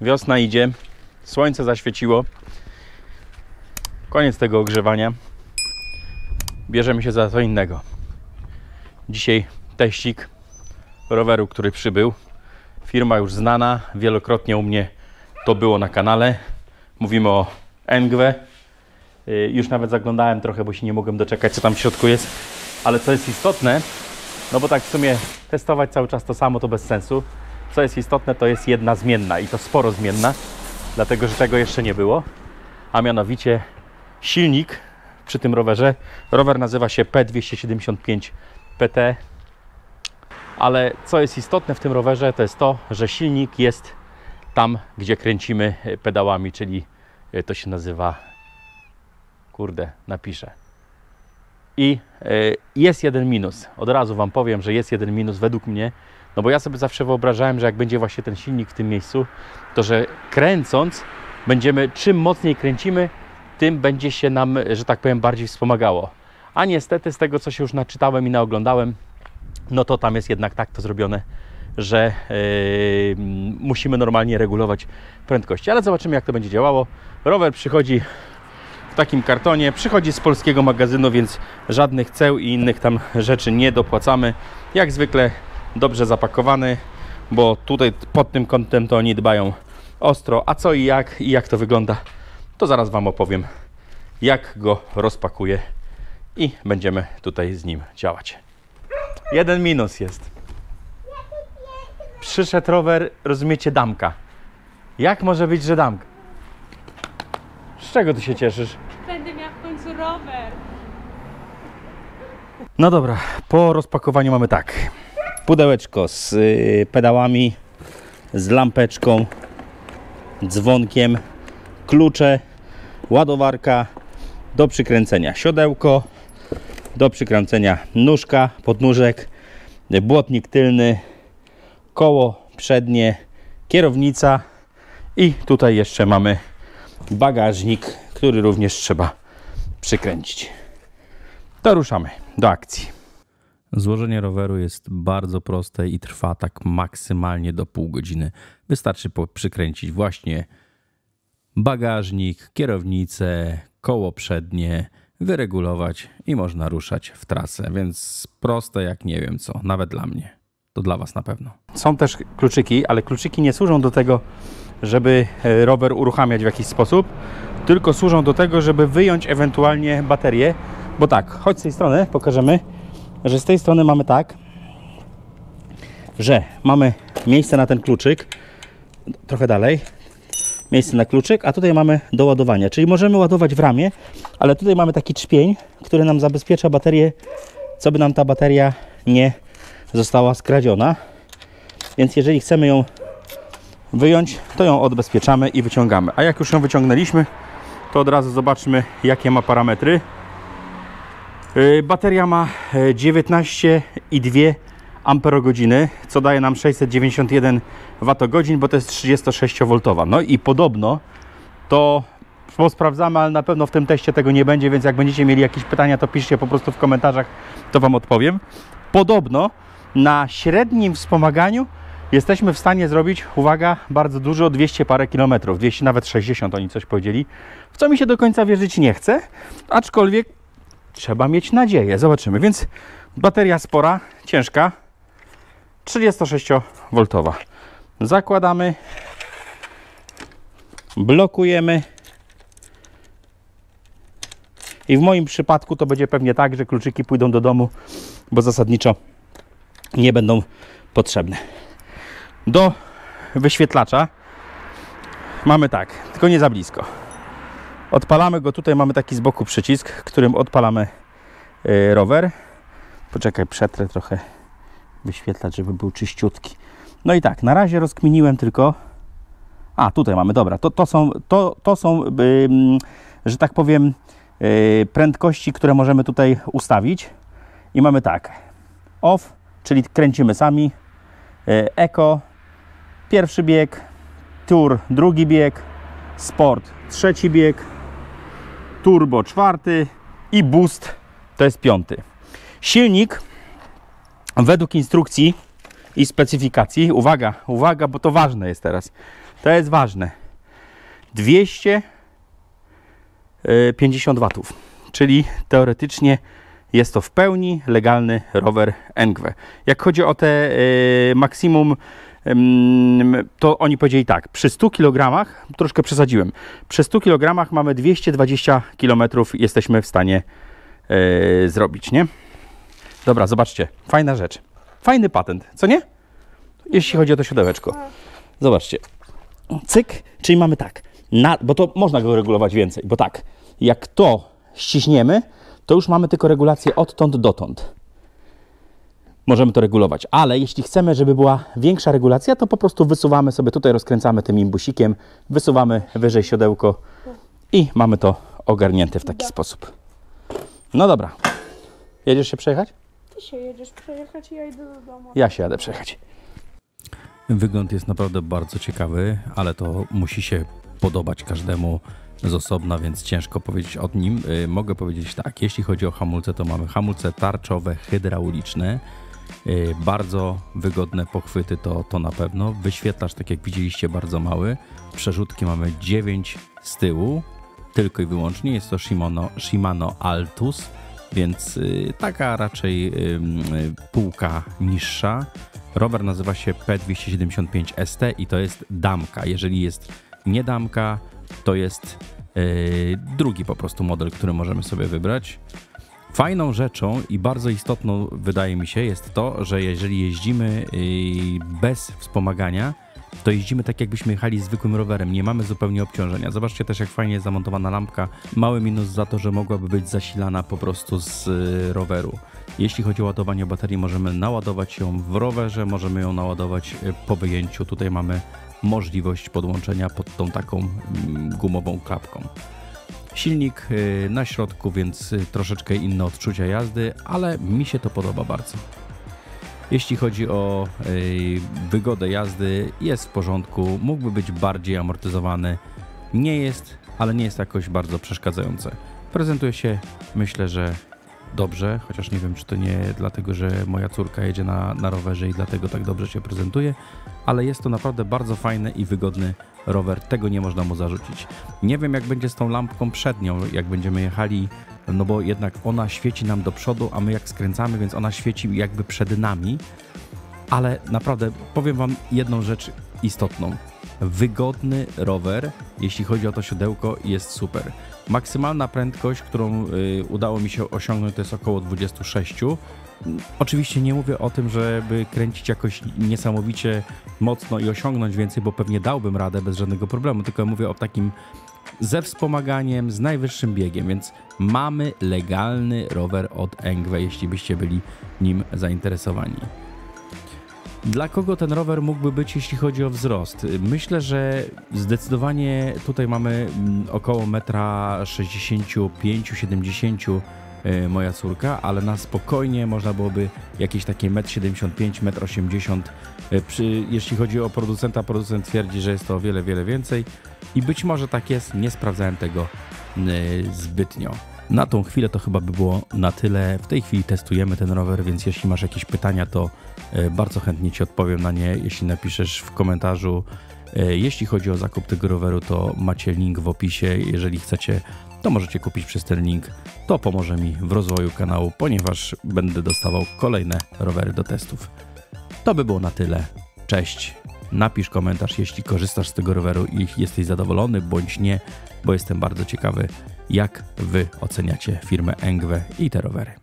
wiosna idzie, słońce zaświeciło. Koniec tego ogrzewania. Bierzemy się za co innego. Dzisiaj teścik roweru, który przybył. Firma już znana, wielokrotnie u mnie to było na kanale. Mówimy o Engwe. Y, Już nawet zaglądałem trochę, bo się nie mogłem doczekać, co tam w środku jest. Ale co jest istotne, no bo tak w sumie testować cały czas to samo to bez sensu. Co jest istotne, to jest jedna zmienna i to sporo zmienna, dlatego że tego jeszcze nie było. A mianowicie silnik przy tym rowerze. Rower nazywa się P275 PT. Ale co jest istotne w tym rowerze, to jest to, że silnik jest tam, gdzie kręcimy pedałami, czyli e, to się nazywa. Kurde, napiszę. I e, jest jeden minus. Od razu Wam powiem, że jest jeden minus według mnie. No bo ja sobie zawsze wyobrażałem, że jak będzie właśnie ten silnik w tym miejscu, to że kręcąc, będziemy, czym mocniej kręcimy, tym będzie się nam, że tak powiem, bardziej wspomagało. A niestety z tego, co się już naczytałem i naoglądałem, no to tam jest jednak tak to zrobione, że yy, musimy normalnie regulować prędkości. Ale zobaczymy, jak to będzie działało. Rower przychodzi w takim kartonie, przychodzi z polskiego magazynu, więc żadnych ceł i innych tam rzeczy nie dopłacamy. Jak zwykle dobrze zapakowany, bo tutaj pod tym kątem to oni dbają ostro. A co i jak i jak to wygląda, to zaraz Wam opowiem, jak go rozpakuję i będziemy tutaj z nim działać. Jeden minus jest. Przyszedł rower, rozumiecie, damka. Jak może być, że damka? Z czego ty się cieszysz? Będę miał w końcu rower. No dobra, po rozpakowaniu mamy tak. Pudełeczko z y, pedałami, z lampeczką, dzwonkiem, klucze, ładowarka, do przykręcenia siodełko, do przykręcenia nóżka, podnóżek, błotnik tylny, koło przednie, kierownica i tutaj jeszcze mamy bagażnik, który również trzeba przykręcić. To ruszamy do akcji. Złożenie roweru jest bardzo proste i trwa tak maksymalnie do pół godziny. Wystarczy przykręcić właśnie bagażnik, kierownicę, koło przednie, wyregulować i można ruszać w trasę. Więc proste jak nie wiem co, nawet dla mnie. To dla Was na pewno. Są też kluczyki, ale kluczyki nie służą do tego, żeby e, rower uruchamiać w jakiś sposób, tylko służą do tego, żeby wyjąć ewentualnie baterię. Bo tak, chodź z tej strony, pokażemy, że z tej strony mamy tak, że mamy miejsce na ten kluczyk, trochę dalej, miejsce na kluczyk, a tutaj mamy do ładowania, czyli możemy ładować w ramię, ale tutaj mamy taki trzpień, który nam zabezpiecza baterię, co by nam ta bateria nie została skradziona. Więc jeżeli chcemy ją wyjąć, to ją odbezpieczamy i wyciągamy. A jak już ją wyciągnęliśmy, to od razu zobaczmy, jakie ma parametry. Yy, Bateria ma e, 19,2 amperogodziny, co daje nam 691 Wh, bo to jest 36V. No i podobno to posprawdzamy, ale na pewno w tym teście tego nie będzie, więc jak będziecie mieli jakieś pytania, to piszcie po prostu w komentarzach, to Wam odpowiem. Podobno na średnim wspomaganiu jesteśmy w stanie zrobić, uwaga, bardzo dużo, 200 parę kilometrów, 200, nawet 60 oni coś powiedzieli, w co mi się do końca wierzyć nie chce, aczkolwiek trzeba mieć nadzieję. Zobaczymy. Więc bateria spora, ciężka, 36V. Zakładamy, blokujemy. I w moim przypadku to będzie pewnie tak, że kluczyki pójdą do domu, bo zasadniczo nie będą potrzebne. Do wyświetlacza mamy tak, tylko nie za blisko. Odpalamy go, tutaj mamy taki z boku przycisk, którym odpalamy y, rower. Poczekaj, przetrę trochę wyświetlacz, żeby był czyściutki. No i tak, na razie rozkminiłem tylko. A, tutaj mamy, dobra, to, to są, to, to są ym, że tak powiem, y, prędkości, które możemy tutaj ustawić. I mamy tak, off, czyli kręcimy sami, y, eco, pierwszy bieg, tour, drugi bieg, sport, trzeci bieg, turbo czwarty i boost to jest piąty. Silnik według instrukcji i specyfikacji. Uwaga, uwaga, bo to ważne jest teraz. To jest ważne. 250 watów, czyli teoretycznie jest to w pełni legalny rower Engwe. Jak chodzi o te e, maksimum, to oni powiedzieli tak, przy 100 kg, troszkę przesadziłem, przy 100 kg mamy 220 km jesteśmy w stanie e, zrobić, nie? Dobra, zobaczcie, fajna rzecz. Fajny patent, co nie? Jeśli chodzi o to siodełeczko. Zobaczcie. Cyk, czyli mamy tak, na, bo to można go regulować więcej, bo tak, jak to ściśniemy, to już mamy tylko regulację odtąd dotąd. Możemy to regulować, ale jeśli chcemy, żeby była większa regulacja, to po prostu wysuwamy sobie, tutaj rozkręcamy tym imbusikiem, wysuwamy wyżej siodełko i mamy to ogarnięte w taki sposób. No dobra. Jedziesz się przejechać? Ty się jedziesz przejechać i ja idę do domu. Ja się jadę przejechać. Wygląd jest naprawdę bardzo ciekawy, ale to musi się podobać każdemu z osobna, więc ciężko powiedzieć o nim. Y, Mogę powiedzieć tak, jeśli chodzi o hamulce, to mamy hamulce tarczowe, hydrauliczne. Y, Bardzo wygodne pochwyty to, to na pewno. Wyświetlacz, tak jak widzieliście, bardzo mały. Przerzutki mamy 9 z tyłu, tylko i wyłącznie. Jest to Shimano, Shimano Altus, więc y, taka raczej y, półka niższa. Rower nazywa się P275 ST i to jest damka. Jeżeli jest nie damka, to jest drugi po prostu model, który możemy sobie wybrać. Fajną rzeczą i bardzo istotną wydaje mi się jest to, że jeżeli jeździmy y, bez wspomagania, to jeździmy tak jakbyśmy jechali zwykłym rowerem, nie mamy zupełnie obciążenia. Zobaczcie też jak fajnie jest zamontowana lampka. Mały minus za to, że mogłaby być zasilana po prostu z y, roweru. Jeśli chodzi o ładowanie baterii, możemy naładować ją w rowerze, możemy ją naładować y, po wyjęciu. Tutaj mamy możliwość podłączenia pod tą taką mm, gumową klapką. Silnik y, na środku, więc y, troszeczkę inne odczucia jazdy, ale mi się to podoba bardzo. Jeśli chodzi o y, wygodę jazdy, jest w porządku, mógłby być bardziej amortyzowany. Nie jest, ale nie jest jakoś bardzo przeszkadzające. Prezentuje się, myślę, że dobrze, chociaż nie wiem, czy to nie dlatego, że moja córka jedzie na, na rowerze i dlatego tak dobrze się prezentuje, ale jest to naprawdę bardzo fajny i wygodny rower, tego nie można mu zarzucić. Nie wiem, jak będzie z tą lampką przednią, jak będziemy jechali, no bo jednak ona świeci nam do przodu, a my jak skręcamy, więc ona świeci jakby przed nami, ale naprawdę powiem Wam jedną rzecz istotną. Wygodny rower, jeśli chodzi o to siodełko, jest super. Maksymalna prędkość, którą y, udało mi się osiągnąć, to jest około 26. Oczywiście nie mówię o tym, żeby kręcić jakoś niesamowicie mocno i osiągnąć więcej, bo pewnie dałbym radę bez żadnego problemu, tylko mówię o takim ze wspomaganiem, z najwyższym biegiem, więc mamy legalny rower od Engwe, jeśli byście byli nim zainteresowani. Dla kogo ten rower mógłby być, jeśli chodzi o wzrost? Myślę, że zdecydowanie tutaj mamy mm, około 1,65-70 m moja córka, ale na spokojnie można byłoby jakieś takie 1,75 m, 1,80 m. Jeśli chodzi o producenta, producent twierdzi, że jest to o wiele, wiele więcej i być może tak jest, nie sprawdzałem tego y, zbytnio. Na tą chwilę to chyba by było na tyle. W tej chwili testujemy ten rower, więc jeśli masz jakieś pytania, to e, bardzo chętnie Ci odpowiem na nie, jeśli napiszesz w komentarzu. E, Jeśli chodzi o zakup tego roweru, to macie link w opisie. Jeżeli chcecie, to możecie kupić przez ten link. To pomoże mi w rozwoju kanału, ponieważ będę dostawał kolejne rowery do testów. To by było na tyle. Cześć. Napisz komentarz, jeśli korzystasz z tego roweru i jesteś zadowolony bądź nie, bo jestem bardzo ciekawy, jak Wy oceniacie firmę Engwe i te rowery.